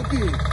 aquí.